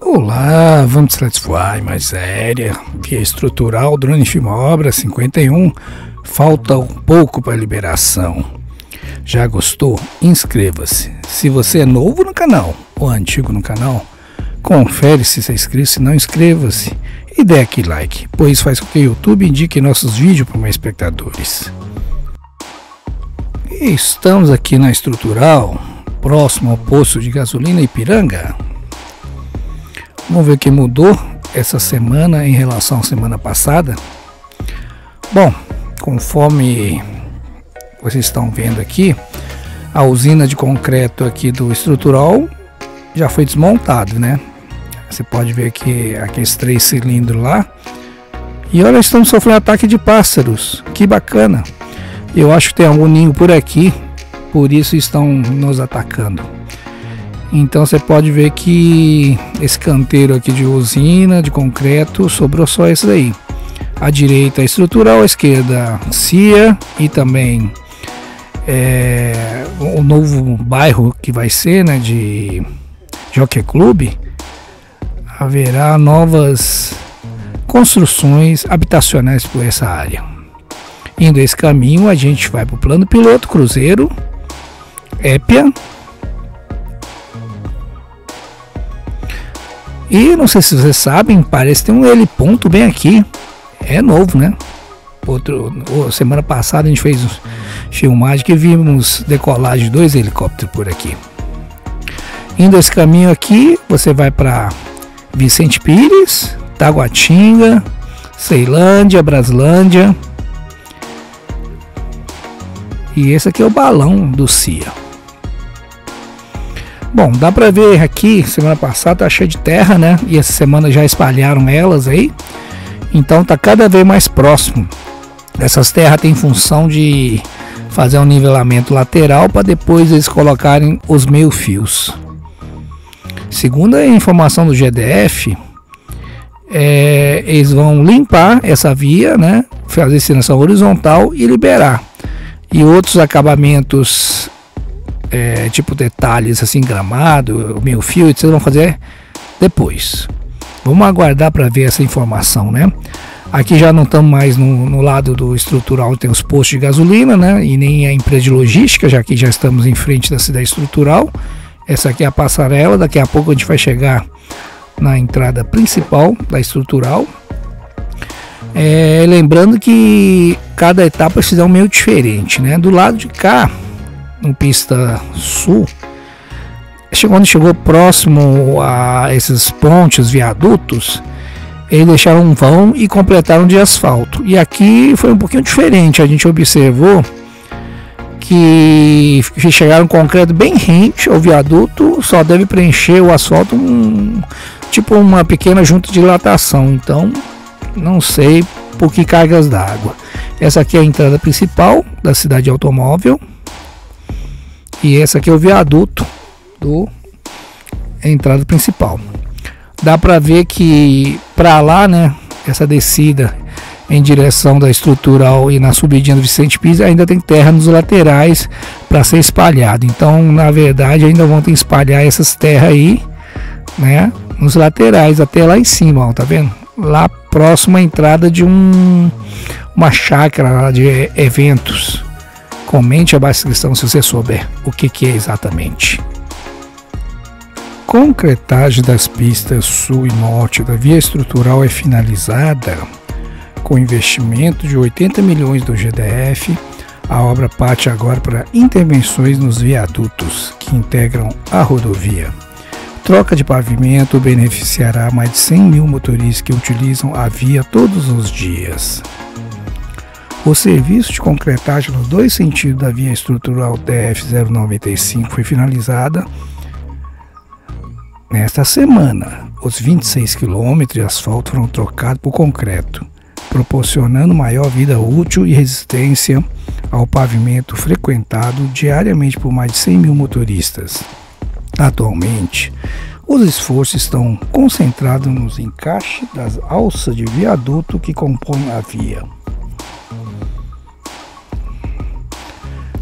Olá, vamos satisfazer mais aérea, via estrutural, drone filma obra 51, falta um pouco para liberação. Já gostou? Inscreva-se. Se você é novo no canal ou antigo no canal, confere se você é inscrito, se não inscreva-se e dê aquele like, pois faz com que o YouTube indique nossos vídeos para mais espectadores. Estamos aqui na estrutural, próximo ao posto de gasolina Ipiranga. Vamos ver o que mudou essa semana em relação à semana passada. Bom, conforme vocês estão vendo aqui, a usina de concreto aqui do estrutural já foi desmontado, né? Você pode ver aqui aqueles três cilindros lá. E olha, estamos sofrendo ataque de pássaros. Que bacana. Eu acho que tem algum ninho por aqui, por isso estão nos atacando. Então você pode ver que esse canteiro aqui de usina, de concreto, sobrou só esse daí. A direita estrutural, a esquerda CIA e também é, o novo bairro que vai ser né, de Jockey Club. Haverá novas construções habitacionais por essa área. Indo esse caminho, a gente vai para o plano piloto Cruzeiro, Épia E não sei se vocês sabem, parece que tem um heliponto bem aqui. É novo, né? Outro, semana passada a gente fez filmagem que vimos decolagem de dois helicópteros por aqui. Indo esse caminho aqui, você vai para Vicente Pires, Taguatinga, Ceilândia, Braslândia. E esse aqui é o balão do CIA. Bom, dá para ver aqui, semana passada tá cheio de terra, né? E essa semana já espalharam elas aí. Então tá cada vez mais próximo. Essas terras têm função de fazer um nivelamento lateral para depois eles colocarem os meio fios. Segundo a informação do GDF, é, eles vão limpar essa via, né? Fazer destinação horizontal e liberar. E outros acabamentos é, tipo detalhes assim, gramado, meio fio, vocês vão fazer depois. Vamos aguardar para ver essa informação, né? Aqui já não estamos mais no, no, lado do estrutural, tem os postos de gasolina, né? E nem a empresa de logística, já que já estamos em frente da cidade estrutural. Essa aqui é a passarela, daqui a pouco a gente vai chegar na entrada principal da estrutural. É, lembrando que cada etapa precisa um meio diferente, né? Do lado de cá, no pista sul, quando chegou próximo a esses pontes, viadutos, eles deixaram um vão e completaram de asfalto. E aqui foi um pouquinho diferente. A gente observou que chegaram concreto bem rente ao viaduto, só deve preencher o asfalto um, tipo uma pequena junta de dilatação. Então, não sei por que cargas d'água. Essa aqui é a entrada principal da cidade automóvel. E esse aqui é o viaduto do entrada principal. Dá para ver que para lá, né, essa descida em direção da estrutural e na subidinha do Vicente Pires ainda tem terra nos laterais para ser espalhado. Então, na verdade, ainda vão ter que espalhar essas terras aí, né, nos laterais até lá em cima, ó, tá vendo? Lá próximo à entrada de um uma chácara de eventos. Comente abaixo da descrição se você souber o que, que é exatamente. Concretagem das pistas sul e norte da via estrutural é finalizada com investimento de 80 milhões do GDF. A obra parte agora para intervenções nos viadutos que integram a rodovia. Troca de pavimento beneficiará mais de 100 mil motoristas que utilizam a via todos os dias. O serviço de concretagem nos dois sentidos da via estrutural TF-095 foi finalizada nesta semana. Os 26 quilômetros de asfalto foram trocados por concreto, proporcionando maior vida útil e resistência ao pavimento frequentado diariamente por mais de 100 mil motoristas. Atualmente, os esforços estão concentrados nos encaixes das alças de viaduto que compõem a via.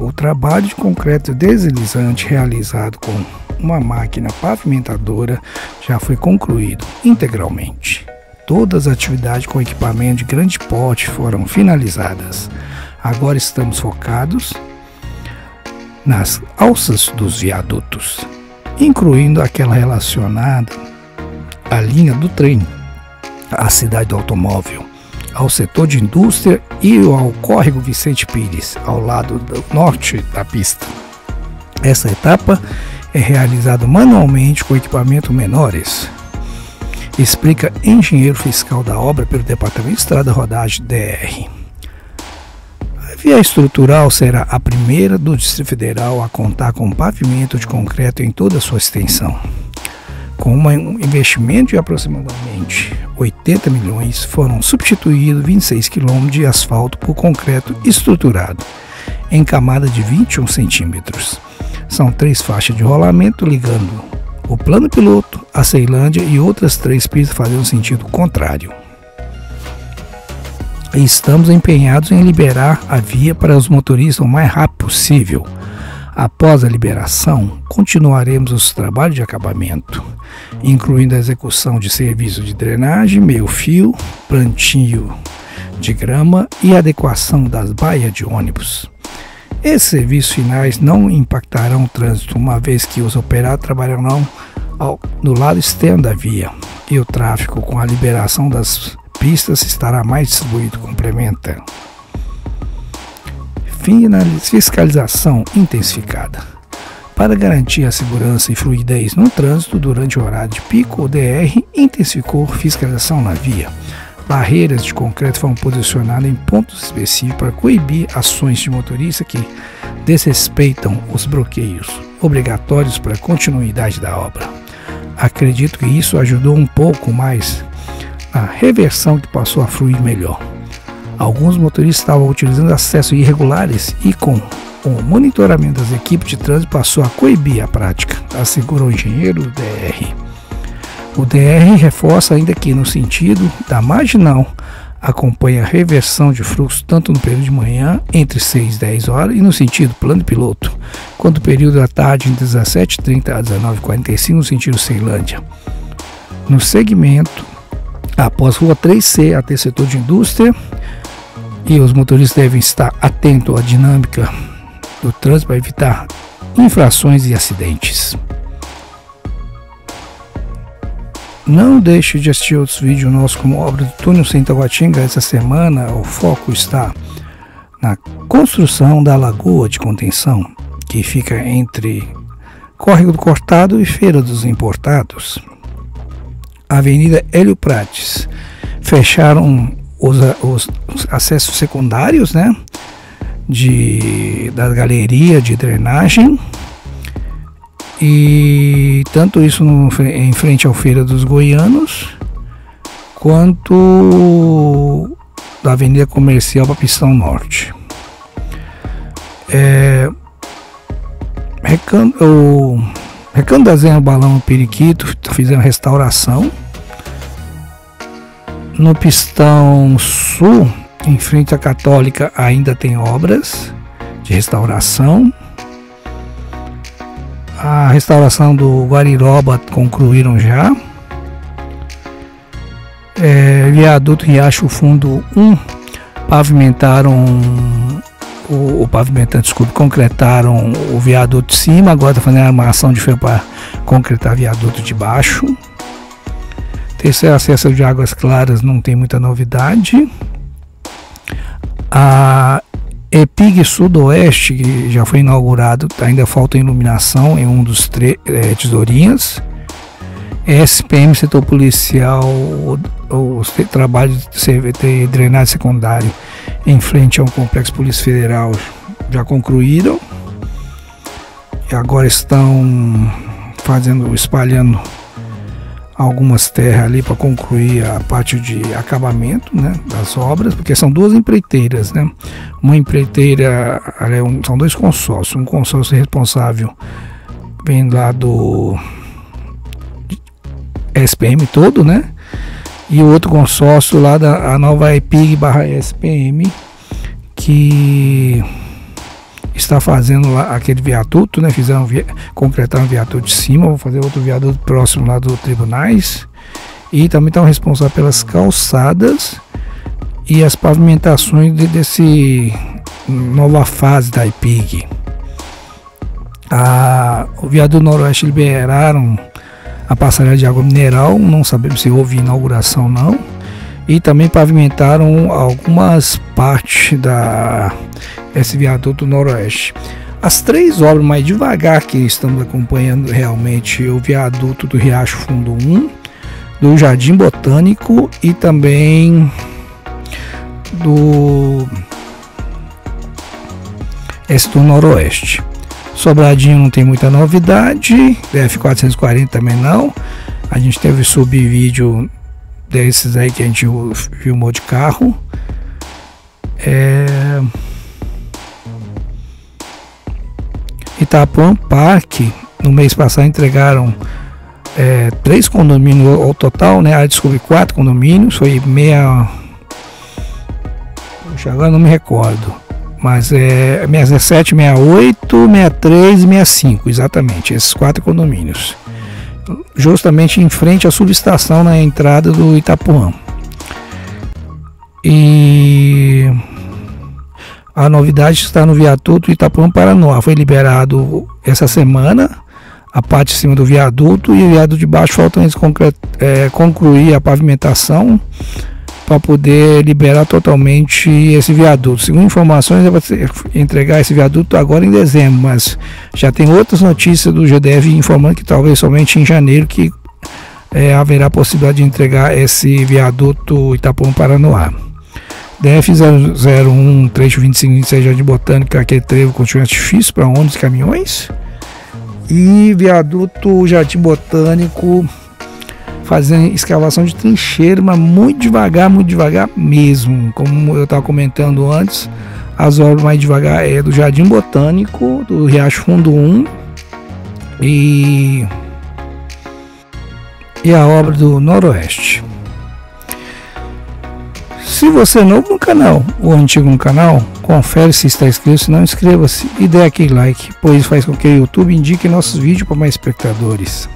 O trabalho de concreto deslizante realizado com uma máquina pavimentadora já foi concluído integralmente. Todas as atividades com equipamento de grande porte foram finalizadas. Agora estamos focados nas alças dos viadutos, incluindo aquela relacionada à linha do trem, à cidade do automóvel, ao setor de indústria e ao córrego Vicente Pires, ao lado do norte da pista. Essa etapa é realizada manualmente com equipamentos menores. Explica engenheiro fiscal da obra pelo Departamento de Estrada Rodagem DR. A via estrutural será a primeira do Distrito Federal a contar com pavimento de concreto em toda a sua extensão. Com um investimento de aproximadamente 80 milhões, foram substituídos 26 quilômetros de asfalto por concreto estruturado em camada de 21 centímetros. São três faixas de rolamento ligando o plano piloto, a Ceilândia e outras três pistas fazendo sentido contrário. Estamos empenhados em liberar a via para os motoristas o mais rápido possível. Após a liberação, continuaremos os trabalhos de acabamento, incluindo a execução de serviços de drenagem, meio-fio, plantio de grama e adequação das baias de ônibus. Esses serviços finais não impactarão o trânsito, uma vez que os operários trabalharão no lado externo da via e o tráfego com a liberação das pistas estará mais distribuído, complementa. Fiscalização intensificada. Para garantir a segurança e fluidez no trânsito durante o horário de pico, o DR intensificou fiscalização na via Barreiras de concreto foram posicionadas em pontos específicos para coibir ações de motorista que desrespeitam os bloqueios obrigatórios para a continuidade da obra. Acredito que isso ajudou um pouco mais a reversão que passou a fluir melhor. Alguns motoristas estavam utilizando acessos irregulares e com o monitoramento das equipes de trânsito passou a coibir a prática, assegurou o engenheiro DR. O DR reforça ainda que, no sentido da marginal, acompanha a reversão de fluxo tanto no período de manhã, entre 6 e 10 horas, e no sentido plano piloto, quanto no período da tarde, entre 17h30 a 19h45, no sentido Ceilândia. No segmento, após Rua 3C até setor de indústria, e os motoristas devem estar atentos à dinâmica do trânsito para evitar infrações e acidentes. Não deixe de assistir outros vídeos nossos como obra do Túnel Sem Taguatinga. Essa semana o foco está na construção da lagoa de contenção que fica entre Córrego do Cortado e Feira dos Importados. Avenida Hélio Prates. Fecharam os, os, os acessos secundários, né? De, da galeria de drenagem e tanto isso no, em frente ao Feira dos Goianos, quanto da Avenida Comercial para Pistão Norte. É, Recanto, o da Zenha Balão Periquito fizeram restauração. No Pistão Sul, em frente à Católica, ainda tem obras de restauração. A restauração do Guariroba concluíram já. É, viaduto Riacho Fundo 1 pavimentaram o, o pavimentante, desculpe, concretaram o viaduto de cima, agora está fazendo a armação de fio para concretar viaduto de baixo. Terceiro acesso de águas claras não tem muita novidade. A EPIG Sudoeste, que já foi inaugurado, ainda falta iluminação em um dos é, tesourinhas. SPM, setor policial, os trabalhos de CVT drenagem secundário em frente ao Complexo Polícia Federal já concluíram. E agora estão fazendo, espalhando algumas terras ali para concluir a parte de acabamento né, das obras, porque são duas empreiteiras, né? Uma empreiteira, é um, são dois consórcios, um consórcio responsável vem lá do SPM todo, né? E o outro consórcio lá da nova EPIG barra SPM, que está fazendo lá aquele viaduto, né? Fizeram via, concretaram um viaduto de cima, vão fazer outro viaduto próximo lá do tribunais. E também estão responsáveis pelas calçadas e as pavimentações de, desse nova fase da IPIG. A, o viaduto noroeste liberaram a passarela de água mineral, não sabemos se houve inauguração não. E também pavimentaram algumas partes da esse viaduto noroeste. As três obras mais devagar que estamos acompanhando realmente o viaduto do Riacho Fundo 1, do Jardim Botânico e também do esse do Noroeste. Sobradinho não tem muita novidade, DF440 também não. A gente teve subvídeo desses aí que a gente filmou de carro. É... Itapuã Parque, no mês passado entregaram é, três condomínios ao total, né? Ah, descobri quatro condomínios, foi meia. Puxa, agora não me recordo. Mas é 67, 68, 63 e 65, exatamente, esses quatro condomínios. Justamente em frente à subestação na entrada do Itapuã. E a novidade está no viaduto Itapuã Paranoá. Foi liberado essa semana a parte de cima do viaduto e o viaduto de baixo falta eles é, concluir a pavimentação para poder liberar totalmente esse viaduto. Segundo informações, vai entregar esse viaduto agora em dezembro, mas já tem outras notícias do GDF informando que talvez somente em janeiro que é, haverá possibilidade de entregar esse viaduto Itapuã Paranoá. DF001, trecho 25 26 de Botânica, aquele trevo continua difícil para ônibus e caminhões. E viaduto Jardim Botânico fazendo escavação de trincheira, mas muito devagar, muito devagar mesmo. Como eu estava comentando antes, as obras mais devagar é do Jardim Botânico, do Riacho Fundo 1 e, e a obra do Noroeste. Se você é novo no canal ou antigo no canal, confere se está inscrito, se não inscreva-se e dê aquele like, pois faz com que o YouTube indique nossos vídeos para mais espectadores.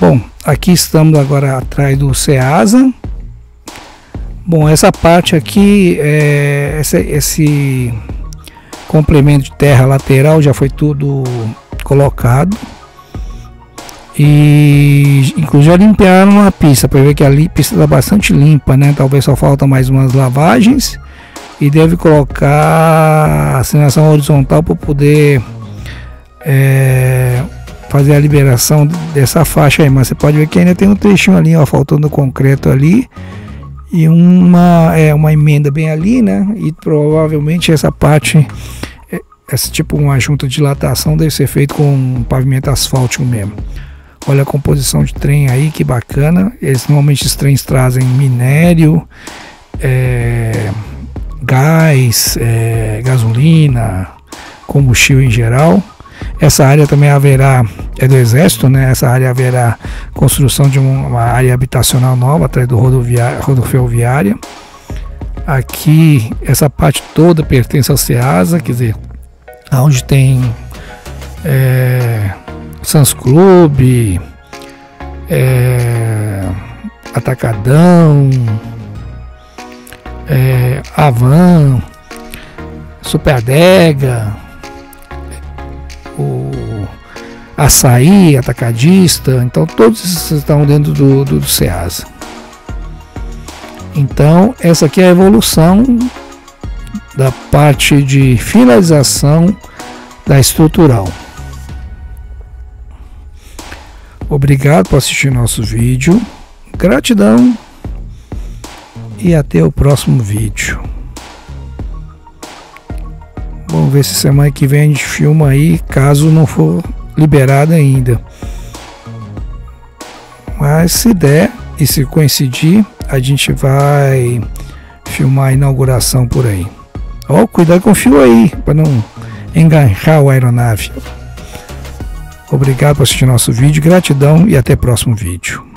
Bom, aqui estamos agora atrás do Ceasa. Bom, essa parte aqui, é, esse, esse complemento de terra lateral já foi tudo colocado. E inclusive limparam a pista, para ver que a pista está bastante limpa, né? Talvez só falta mais umas lavagens. E deve colocar assinação horizontal para poder é, fazer a liberação dessa faixa aí, mas você pode ver que ainda tem um trechinho ali, ó, faltando concreto ali e uma é uma emenda bem ali, né? E provavelmente essa parte é, esse tipo uma junta de dilatação deve ser feito com um pavimento asfáltico mesmo. Olha a composição de trem aí, que bacana. Eles normalmente os trens trazem minério, é, gás, é, gasolina, combustível em geral. Essa área também haverá, é do Exército, né? Essa área haverá construção de uma área habitacional nova atrás do rodoviária. Aqui, essa parte toda pertence ao SEASA, quer dizer, onde tem é, Sans Club, é, Atacadão, é, Avan, Superdega, o açaí, atacadista, então todos esses estão dentro do, do, do SEASA. Então, essa aqui é a evolução da parte de finalização da estrutural. Obrigado por assistir nosso vídeo. Gratidão e até o próximo vídeo. Vamos ver se semana que vem a gente filma aí, caso não for liberado ainda. Mas se der e se coincidir, a gente vai filmar a inauguração por aí. Ó, oh, cuidado com o fio aí, para não enganchar o aeronave. Obrigado por assistir nosso vídeo, gratidão e até próximo vídeo.